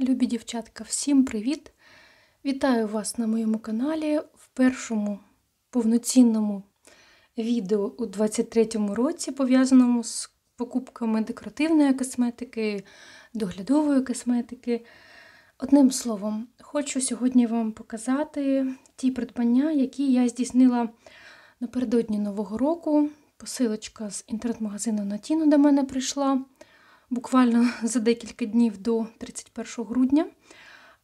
Любі дівчатка, всім привіт! Вітаю вас на моєму каналі в першому повноцінному відео у 23-му році, пов'язаному з покупками декоративної косметики, доглядової косметики. Одним словом, хочу сьогодні вам показати ті придбання, які я здійснила напередодні Нового року. Посилочка з інтернет-магазину Натіно до мене прийшла буквально за декілька днів до 31 грудня.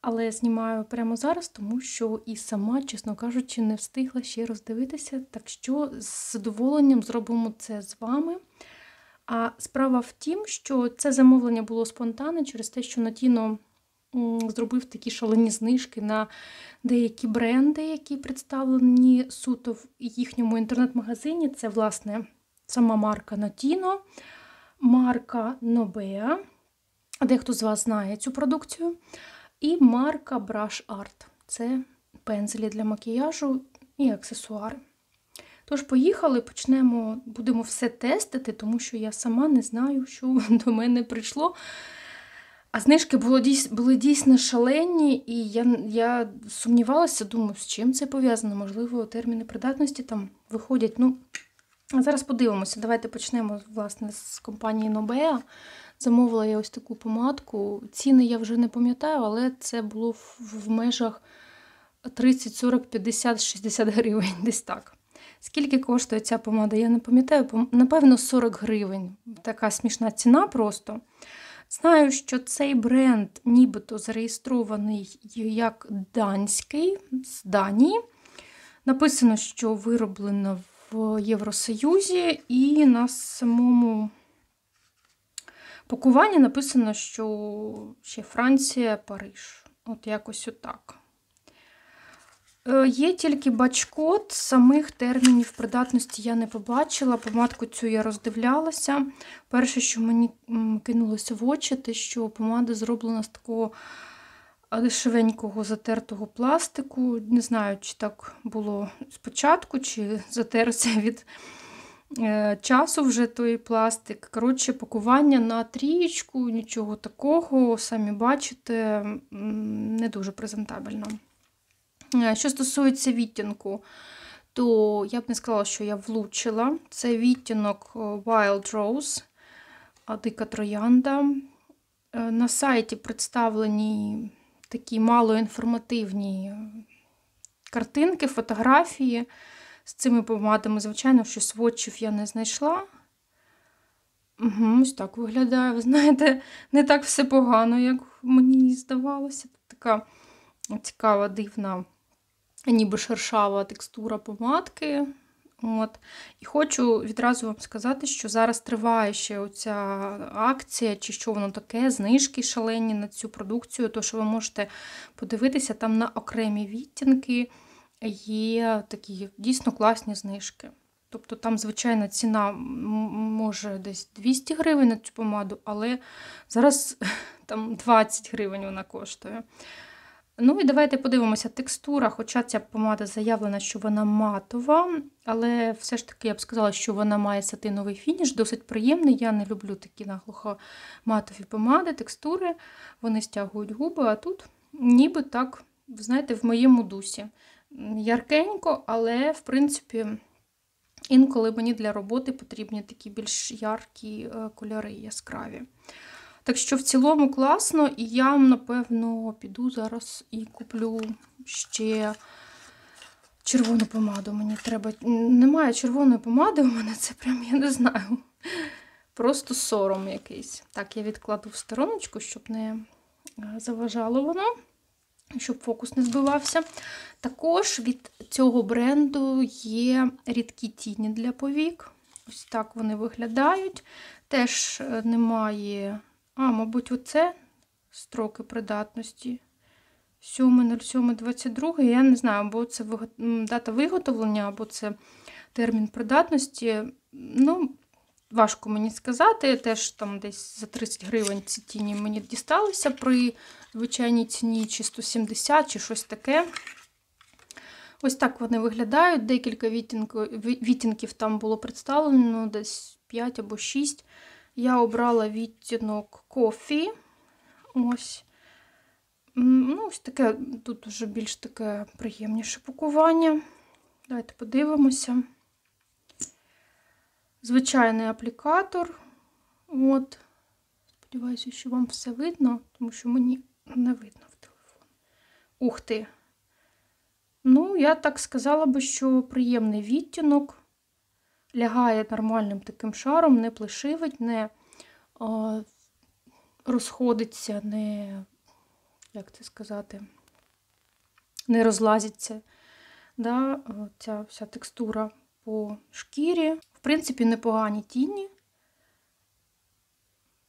Але знімаю прямо зараз, тому що і сама, чесно кажучи, не встигла ще роздивитися. Так що з задоволенням зробимо це з вами. А справа в тім, що це замовлення було спонтанне через те, що Натіно зробив такі шалені знижки на деякі бренди, які представлені суто в їхньому інтернет-магазині. Це, власне, сама марка Натіно, марка Nobea. Дехто з вас знає цю продукцію. І марка Brush Art. Це пензелі для макіяжу і аксесуари. Тож, поїхали, почнемо, будемо все тестити, тому що я сама не знаю, що до мене прийшло. А знижки були, були дійсно шалені, і я я сумнівалася, думаю, з чим це пов'язано. Можливо, терміни придатності там виходять. Ну, зараз подивимося. Давайте почнемо власне, з компанії Nobea. Замовила я ось таку помадку. Ціни я вже не пам'ятаю, але це було в, межах 30, 40, 50, 60 гривень, десь так. Скільки коштує ця помада, я не пам'ятаю, напевно, 40 гривень. Така смішна ціна просто. Знаю, що цей бренд нібито зареєстрований як данський з Данії. Написано, що вироблено в Євросоюзі, і на самому пакуванні написано, що ще Франція, Париж. От якось отак. Є тільки батчкод, самих термінів придатності я не побачила. Помадку цю я роздивлялася. Перше, що мені кинулося в очі, те, що помада зроблена з такого дешевенького затертого пластику. Не знаю, чи так було спочатку, чи затерся від е, часу вже той пластик. Коротше, пакування на трієчку, нічого такого, самі бачите, не дуже презентабельно. Е, що стосується відтінку, то я б не сказала, що я влучила. Це відтінок е, Wild Rose, дика троянда. На сайті представлені такі малоінформативні картинки, фотографії з цими помадами. Звичайно, що сводчів я не знайшла. Угу, Ось так виглядає. Ви знаєте, не так все погано, як мені здавалося. Така цікава, дивна, ніби шершава текстура помадки. От. І хочу відразу вам сказати, що зараз триває ще оця акція, чи що воно таке, знижки шалені на цю продукцію, то що ви можете подивитися, там на окремі відтінки є такі дійсно класні знижки. Тобто там, звичайно, ціна може десь 200 гривень на цю помаду, але зараз там 20 гривень вона коштує. Ну і давайте подивимося текстура, хоча ця помада заявлена, що вона матова, але все ж таки я б сказала, що вона має сатиновий фініш, досить приємний. Я не люблю такі наглухо матові помади, текстури, вони стягують губи, а тут ніби так, знаєте, в моєму дусі. Яркенько, але, в принципі, інколи мені для роботи потрібні такі більш яркі е, кольори яскраві. Так що, в цілому класно, і я, напевно, піду зараз і куплю ще червону помаду. Мені треба. Немає червоної помади у мене, це прям, я не знаю. Просто сором якийсь. Так, я відкладу в стороночку, щоб не е, заважало воно, щоб фокус не збивався. Також від цього бренду є рідкі тіні для повік. Ось так вони виглядають. Теж е, немає а, мабуть, оце строки придатності. 7.07.22, я не знаю, або це дата виготовлення, або це термін придатності. Ну, важко мені сказати. Теж там десь за 30 гривень ці тіні мені дісталися при звичайній ціні, чи 170, чи щось таке. Ось так вони виглядають. Декілька відтінків там було представлено, десь 5 або 6. Я обрала відтінок кофі. Ось. Ну, ось таке, тут вже більш таке приємніше пакування. Давайте подивимося. Звичайний аплікатор. От. Сподіваюся, що вам все видно, тому що мені не видно в телефон. Ух ти! Ну, я так сказала би, що приємний відтінок. Лягає нормальним таким шаром, не плешивить, не а, розходиться, не, як це сказати, не розлазиться. Да, Ця вся текстура по шкірі. В принципі, непогані тіні.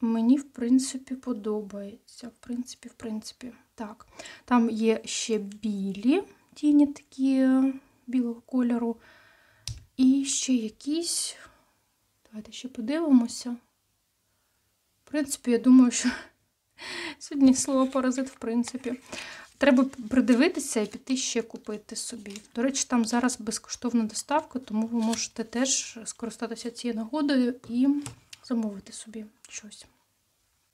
Мені, в принципі, подобається. В принципі, в принципі, так. Там є ще білі тіні такі білого кольору. І ще якісь. Давайте ще подивимося. В принципі, я думаю, що сьогодні слово паразит, в принципі. Треба придивитися і піти ще купити собі. До речі, там зараз безкоштовна доставка, тому ви можете теж скористатися цією нагодою і замовити собі щось.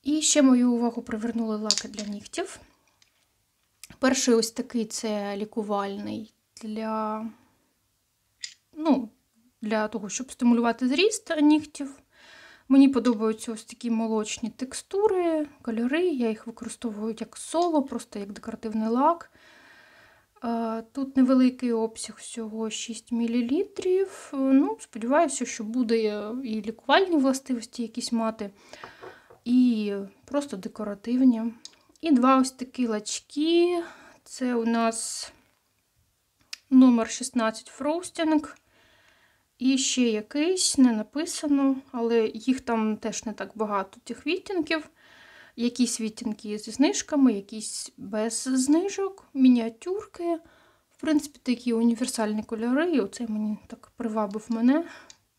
І ще мою увагу привернули лаки для нігтів. Перший ось такий це лікувальний для ну, для того, щоб стимулювати зріст нігтів. Мені подобаються ось такі молочні текстури, кольори. Я їх використовую як соло, просто як декоративний лак. Тут невеликий обсяг всього 6 мл. Ну, Сподіваюся, що буде і лікувальні властивості якісь мати, і просто декоративні. І два ось такі лачки. Це у нас номер 16 Frosting. І ще якийсь, не написано, але їх там теж не так багато, тих відтінків. Якісь відтінки зі знижками, якісь без знижок, мініатюрки. В принципі, такі універсальні кольори. І оце мені так привабив мене.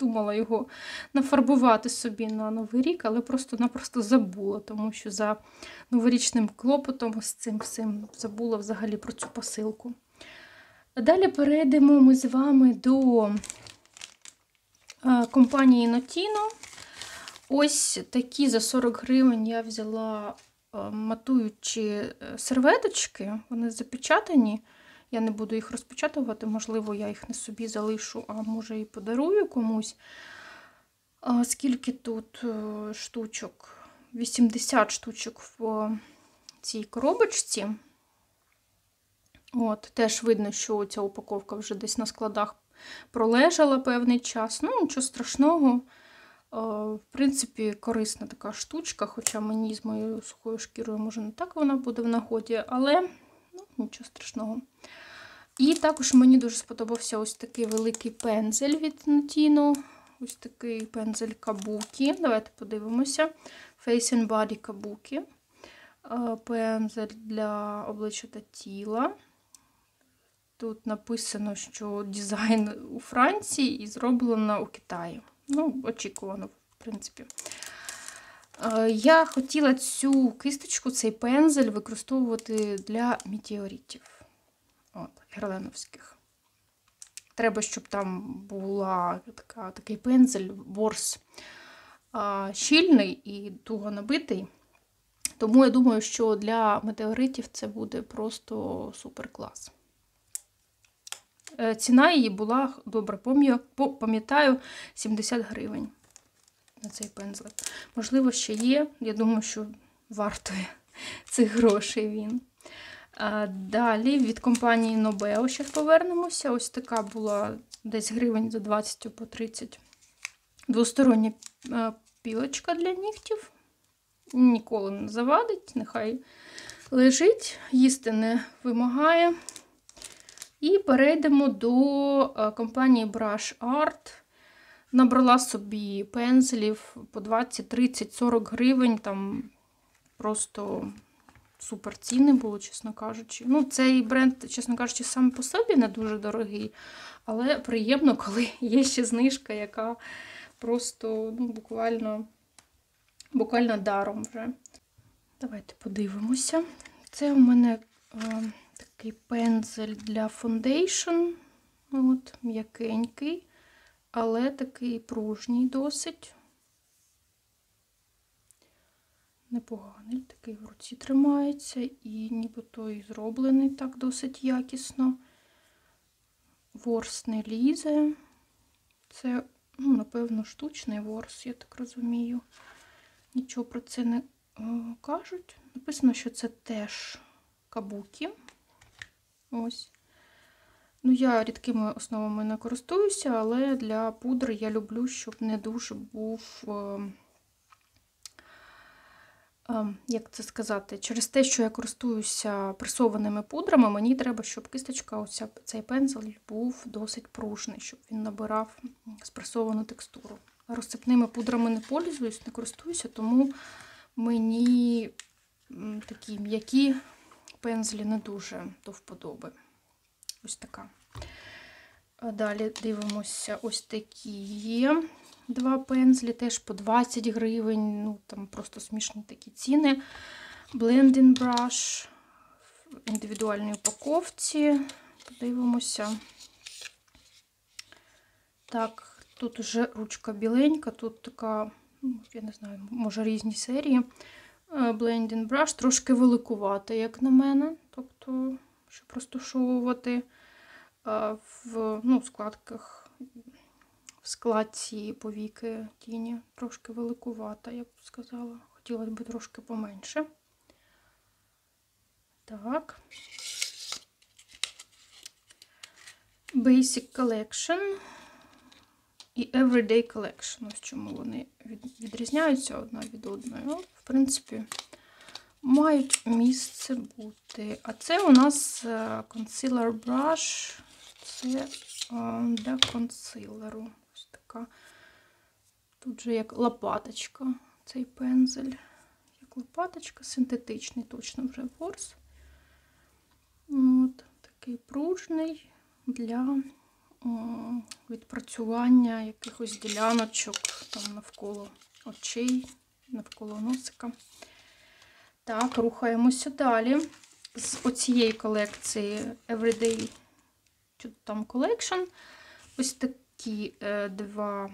Думала його нафарбувати собі на Новий рік, але просто-напросто забула, тому що за новорічним клопотом з цим всім забула взагалі про цю посилку. Далі перейдемо ми з вами до компанії Notino. Ось такі за 40 гривень я взяла матуючі е, серветочки, вони запечатані. Я не буду їх розпечатувати, можливо, я їх не собі залишу, а може і подарую комусь. Скільки тут е, штучок? 80 штучок в цій коробочці. От, Теж видно, що ця упаковка вже десь на складах пролежала певний час. Ну, нічого страшного. В принципі, корисна така штучка, хоча мені з моєю сухою шкірою, може, не так вона буде в нагоді, але ну, нічого страшного. І також мені дуже сподобався ось такий великий пензель від Notino. Ось такий пензель Кабукі. Давайте подивимося. Face and Body Kabuki. Пензель для обличчя та тіла. Тут написано, що дизайн у Франції і зроблено у Китаї. Ну, очікувано, в принципі. Е, я хотіла цю кисточку, цей пензель використовувати для метеоритів. От, герленовських. Треба, щоб там була такий пензель, ворс а, щільний і туго набитий. Тому я думаю, що для метеоритів це буде просто супер клас. Е, ціна її була, добре пам'ятаю, 70 гривень на цей пензлик. Можливо, ще є. Я думаю, що вартує цих грошей він. Далі від компанії Nobeo ще повернемося. Ось така була десь гривень за 20 по 30. Двостороння е, пілочка для нігтів. Ніколи не завадить, нехай лежить, їсти не вимагає. І перейдемо до е, компанії Brush Art. Набрала собі пензлів по 20, 30, 40 гривень. Там просто супер ціни було, чесно кажучи. Ну, Цей бренд, чесно кажучи, сам по собі не дуже дорогий, але приємно, коли є ще знижка, яка просто ну, буквально, буквально даром вже. Давайте подивимося. Це у мене. Е, такий пензель для foundation. От, м'якенький, але такий пружній досить. непоганий, такий в руці тримається, і нібито і зроблений так досить якісно. Ворс не лізе. Це, ну, напевно, штучний ворс, я так розумію. Нічого про це не е, кажуть. Написано, що це теж кабукі. Ось. Ну, я рідкими основами не користуюся, але для пудри я люблю, щоб не дуже був. Е, е, як це сказати, через те, що я користуюся пресованими пудрами, мені треба, щоб кисточка, оця, цей пензель був досить пружний, щоб він набирав спресовану текстуру. Розсипними пудрами не пользуюсь, не користуюся, тому мені такі м'які пензлі не дуже до вподоби. Ось така. Далі дивимося ось такі є. Два пензлі, теж по 20 гривень. Ну, там просто смішні такі ціни. Blending brush в індивідуальній упаковці. Подивимося. Так, тут вже ручка біленька, тут така, ну, я не знаю, може різні серії. Е, Blending brush трошки великувата, як на мене. Тобто, щоб розташовувати е, в ну, складках, в складці повіки тіні трошки великувата, я б сказала. Хотілося б трошки поменше. Так. Basic Collection і Everyday Collection. Ось чому вони від- відрізняються одна від одної. Ну, в принципі, мають місце бути. А це у нас е, Concealer Brush. Це е, для консилеру. Ось така. Тут же як лопаточка цей пензель. Як лопаточка, синтетичний, точно вже ворс. От, такий пружний для відпрацювання якихось діляночок там навколо очей, навколо носика. Так, рухаємося далі. З оцієї колекції Everyday там Collection. Ось такі е, два,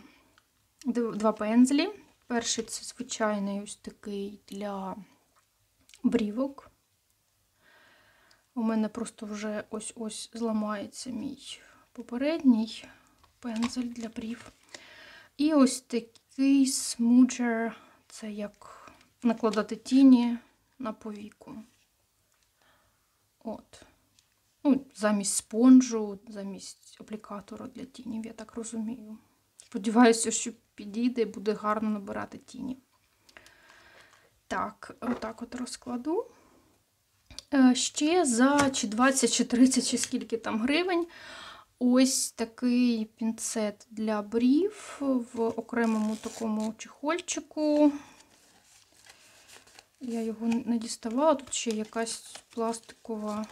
два пензлі. Перший це звичайний ось такий для брівок. У мене просто вже ось-ось зламається мій попередній пензель для брів. І ось такий смуджер це як накладати тіні на повіку. От. Ну, замість спонжу, замість аплікатора для тінів, я так розумію. Сподіваюся, що підійде і буде гарно набирати тіні. Так, отак от розкладу. Е, Ще за чи 20, чи 30, чи скільки там гривень. Ось такий пінцет для брів в окремому такому чехольчику. Я його не діставала. Тут ще якась пластикова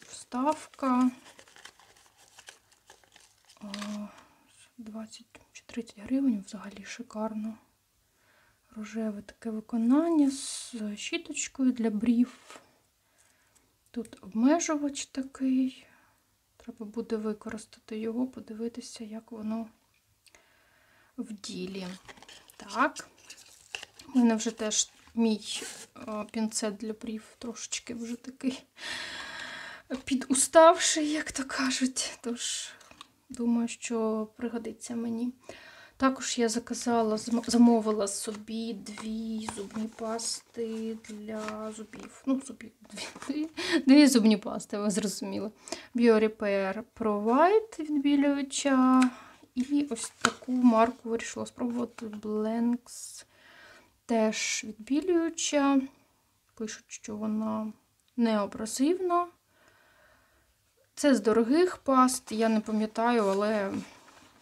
вставка. 20 чи 30 гривень взагалі шикарно. Рожеве таке виконання з щіточкою для брів. Тут обмежувач такий. Треба буде використати його, подивитися, як воно в ділі. Так. У мене вже теж мій е, пінцет для брів трошечки вже такий підуставший, як то кажуть. Тож, думаю, що пригодиться мені. Також я заказала, замовила собі дві зубні пасти для зубів. Ну, зубів, дві, дві зубні пасти, ви зрозуміли. BioRepair Pro White відбілююча. І ось таку марку вирішила спробувати Blanks. Теж відбілююча. Пишуть, що вона неабразивна. Це з дорогих паст, я не пам'ятаю, але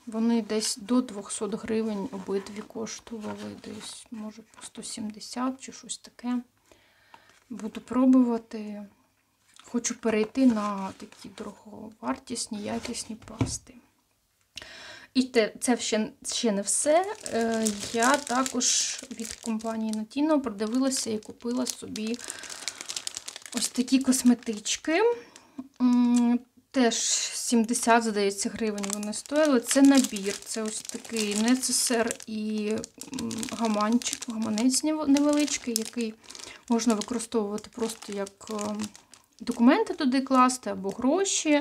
вони десь до 200 гривень обидві коштували, десь, може, по 170 чи щось таке. Буду пробувати. Хочу перейти на такі дороговартісні, якісні пасти. І це ще, не все. Е, Я також від компанії Notino продивилася і купила собі ось такі косметички. Теж 70, здається, гривень вони стоїли. Це набір. Це ось такий нецесер і гаманчик, гаманець невеличкий, який можна використовувати просто як е, документи туди класти або гроші.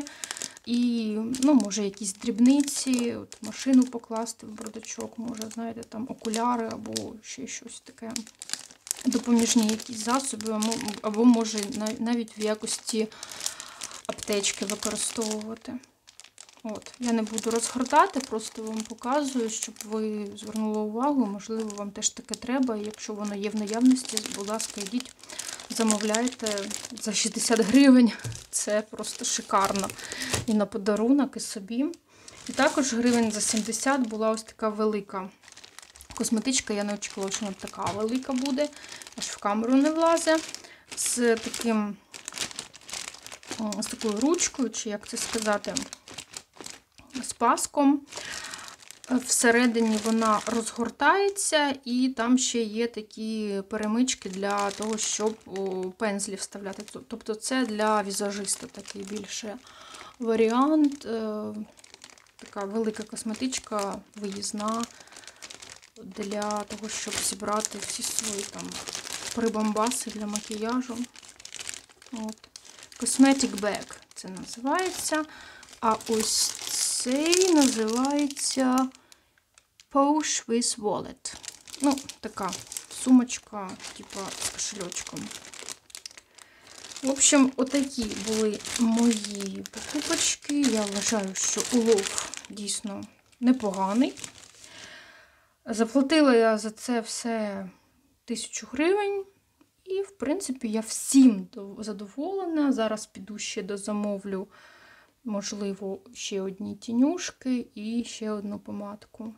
І, ну, може, якісь дрібниці, от машину покласти в бардачок, може, знаєте, там окуляри або ще щось таке. Допоміжні якісь засоби, або, може навіть в якості аптечки використовувати. От, я не буду розгортати, просто вам показую, щоб ви звернули увагу. Можливо, вам теж таке треба. Якщо воно є в наявності, будь ласка, йдіть, замовляйте за 60 гривень. Це просто шикарно. І на подарунок, і собі. І також гривень за 70 була ось така велика косметичка. Я не очікувала, що вона така велика буде, аж в камеру не влазить. З таким з такою ручкою, чи як це сказати, з паском. Всередині вона розгортається, і там ще є такі перемички для того, щоб пензлі вставляти. Тобто це для візажиста такий більше варіант. Е, Така велика косметичка виїзна для того, щоб зібрати всі свої там прибамбаси для макіяжу. От. Cosmetic Bag це називається. А ось цей називається Pouch with Wallet. Ну, така сумочка, типа з кошельочком. В общем, отакі були мої покупочки. Я вважаю, що улов дійсно непоганий. Заплатила я за це все тисячу гривень. І, в принципі, я всім задоволена. Зараз піду ще дозамовлю, можливо, ще одні тінюшки і ще одну помадку.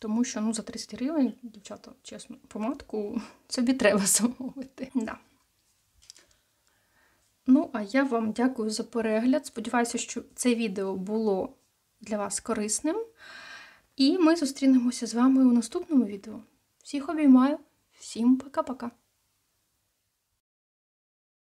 Тому що ну, за 30 гривень, дівчата, чесно, помадку собі треба замовити. Да. Ну, а я вам дякую за перегляд. Сподіваюся, що це відео було для вас корисним. І ми зустрінемося з вами у наступному відео. Всіх обіймаю, всім пока-пока!